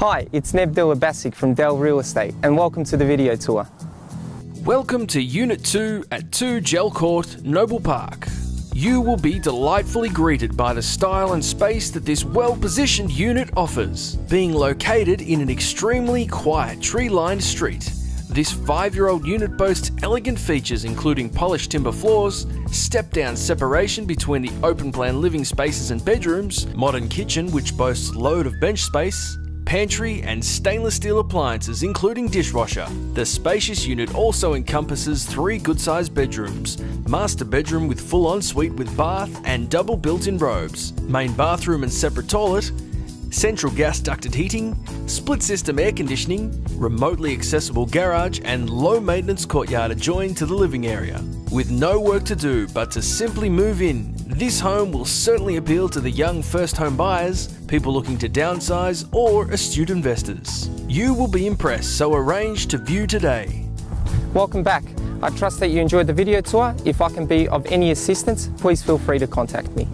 Hi, it's Neb Delibasic from Del Real Estate and welcome to the video tour. Welcome to Unit 2 at 2 Gell Court, Noble Park. You will be delightfully greeted by the style and space that this well positioned unit offers. Being located in an extremely quiet tree lined street, this five year old unit boasts elegant features including polished timber floors, step down separation between the open plan living spaces and bedrooms, modern kitchen which boasts load of bench space, pantry, and stainless steel appliances, including dishwasher. The spacious unit also encompasses three good sized bedrooms master bedroom with full ensuite with bath and double built in robes, main bathroom and separate toilet, central gas ducted heating, split system air conditioning, remotely accessible garage, and low maintenance courtyard adjoining to the living area. With no work to do but to simply move in, this home will certainly appeal to the young first home buyers, people looking to downsize, or astute investors. You will be impressed, so arrange to view today. Welcome back. I trust that you enjoyed the video tour. If I can be of any assistance, please feel free to contact me.